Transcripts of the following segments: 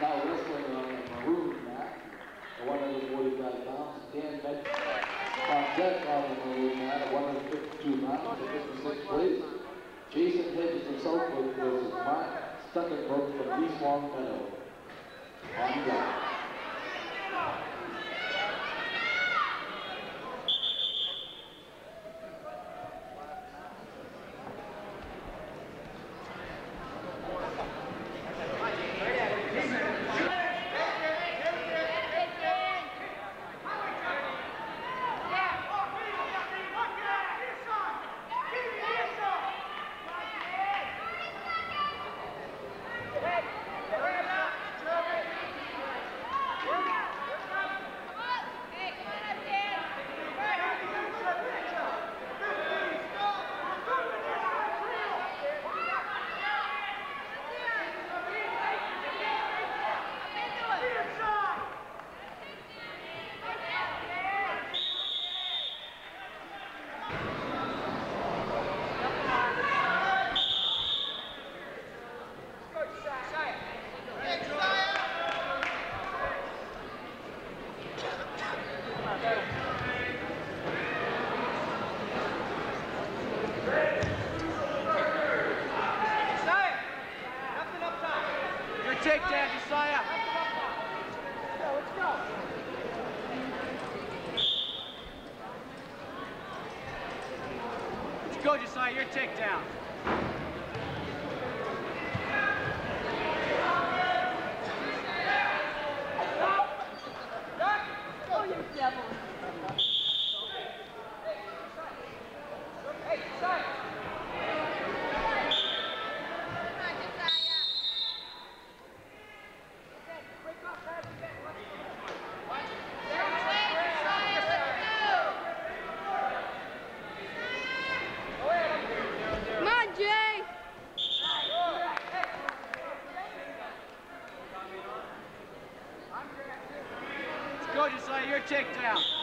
Now wrestling on the maroon mat, at 145 pounds, Dan Fontet on the maroon mat at 152 pounds, at 56 please. Jason Hedges himself with versus Mark Stuckenbrook from East Longmeadow. On the Let's go, Josiah. Your takedown. Josiah. Your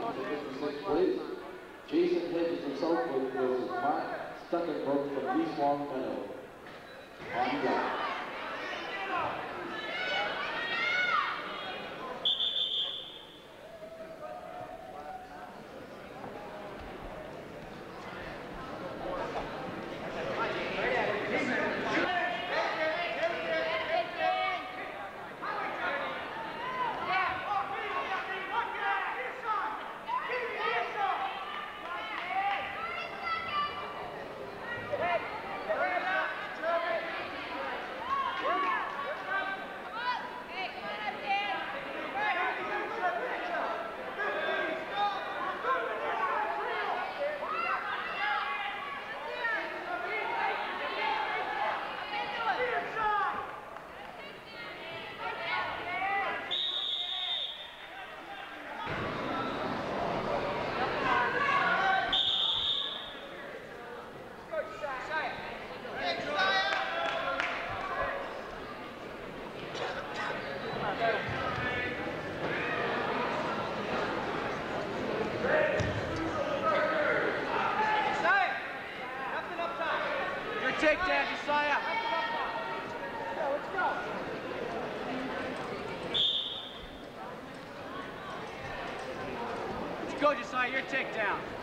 152 pounds to 56 place. Jason Hedges of Southwood versus Mark Stuckenbrook from East Longmeadow. On deck. Let's go, Josiah. Your takedown.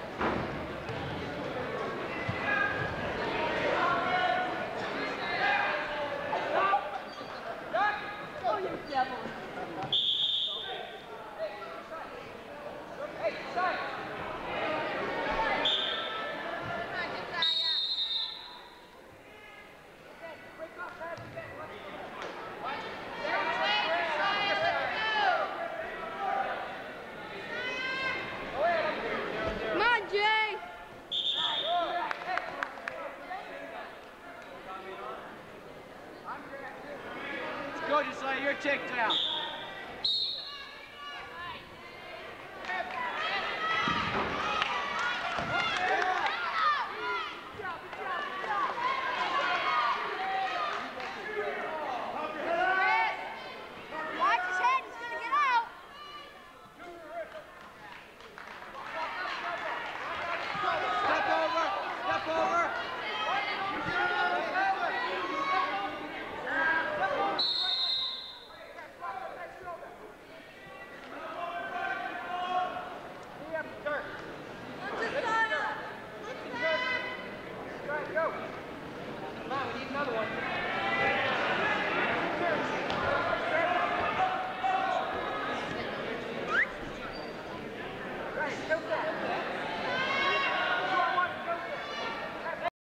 Let's go, Josiah. Your takedown.